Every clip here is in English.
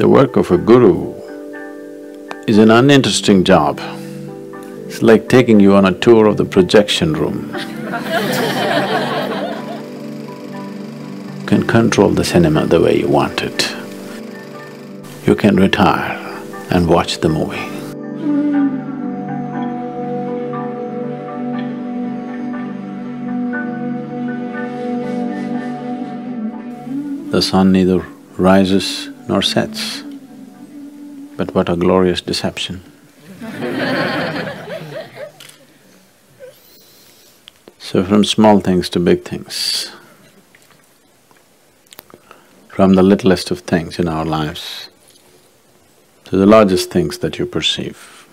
The work of a guru is an uninteresting job. It's like taking you on a tour of the projection room. you can control the cinema the way you want it. You can retire and watch the movie. The sun neither rises nor sets, but what a glorious deception. so from small things to big things, from the littlest of things in our lives to the largest things that you perceive,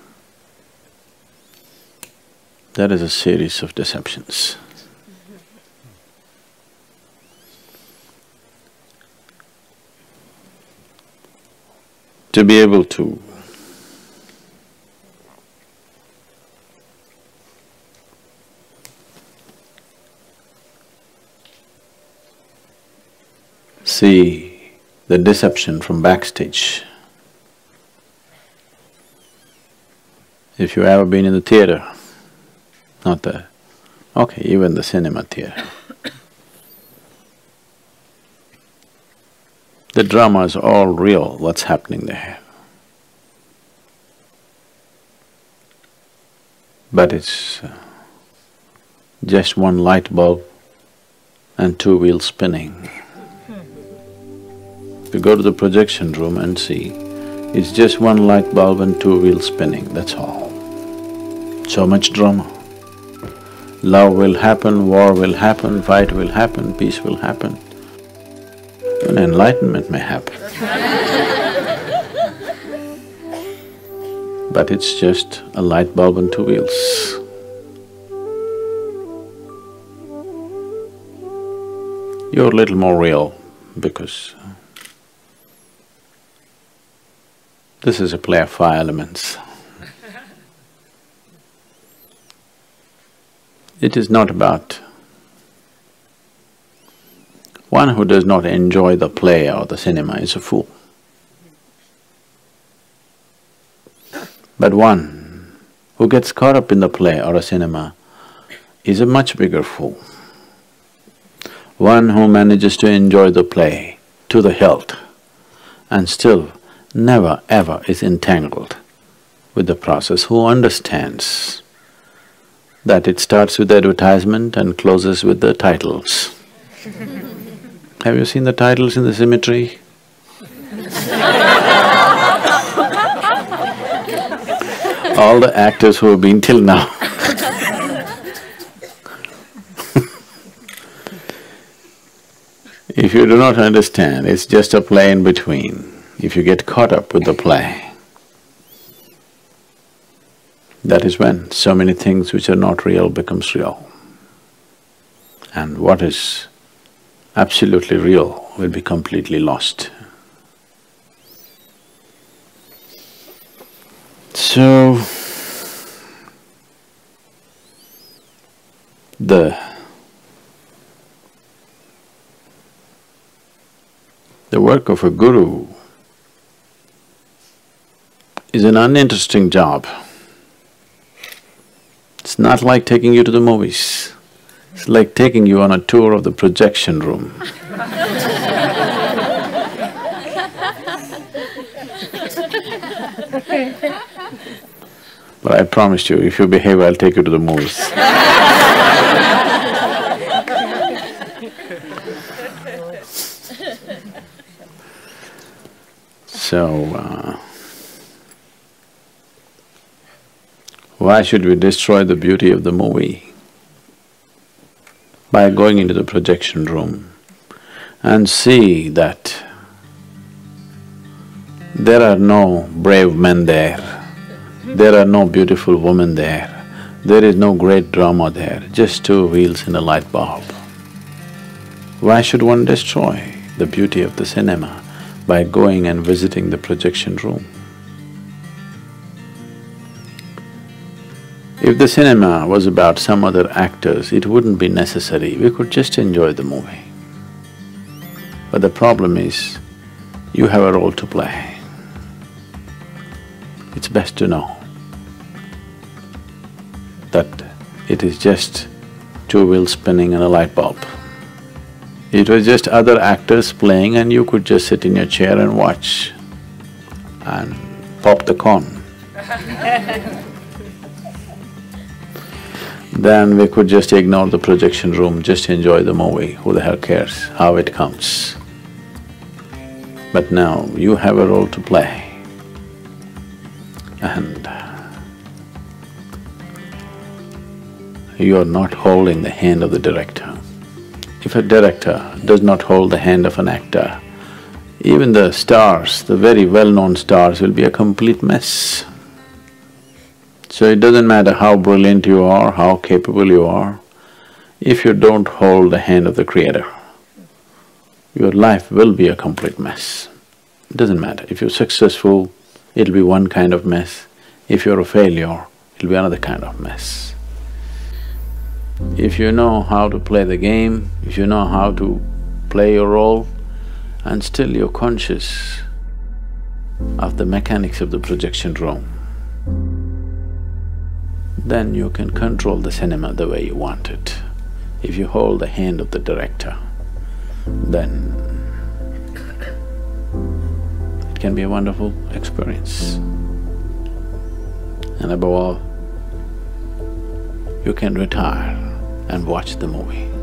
that is a series of deceptions. To be able to see the deception from backstage. If you've ever been in the theater, not the… okay, even the cinema theater. The drama is all real, what's happening there. But it's uh, just one light bulb and two wheels spinning. You go to the projection room and see, it's just one light bulb and two wheels spinning, that's all. So much drama. Love will happen, war will happen, fight will happen, peace will happen an enlightenment may happen. but it's just a light bulb on two wheels. You're a little more real because this is a play of five elements. It is not about one who does not enjoy the play or the cinema is a fool. But one who gets caught up in the play or a cinema is a much bigger fool. One who manages to enjoy the play to the hilt and still never ever is entangled with the process, who understands that it starts with the advertisement and closes with the titles Have you seen the titles in the cemetery? All the actors who have been till now If you do not understand, it's just a play in between. If you get caught up with the play, that is when so many things which are not real becomes real. And what is absolutely real will be completely lost. So, the the work of a guru is an uninteresting job. It's not like taking you to the movies. Like taking you on a tour of the projection room. but I promised you, if you behave, I'll take you to the movies. so, uh, why should we destroy the beauty of the movie? By going into the projection room and see that there are no brave men there, there are no beautiful women there, there is no great drama there, just two wheels and a light bulb. Why should one destroy the beauty of the cinema by going and visiting the projection room? If the cinema was about some other actors, it wouldn't be necessary, we could just enjoy the movie. But the problem is, you have a role to play. it's best to know that it is just two wheels spinning and a light bulb. It was just other actors playing and you could just sit in your chair and watch and pop the corn. then we could just ignore the projection room, just enjoy the movie, who the hell cares how it comes. But now you have a role to play and you are not holding the hand of the director. If a director does not hold the hand of an actor, even the stars, the very well-known stars will be a complete mess. So it doesn't matter how brilliant you are, how capable you are, if you don't hold the hand of the Creator, your life will be a complete mess. It doesn't matter, if you're successful, it'll be one kind of mess. If you're a failure, it'll be another kind of mess. If you know how to play the game, if you know how to play your role, and still you're conscious of the mechanics of the projection room, then you can control the cinema the way you want it. If you hold the hand of the director, then it can be a wonderful experience. And above all, you can retire and watch the movie.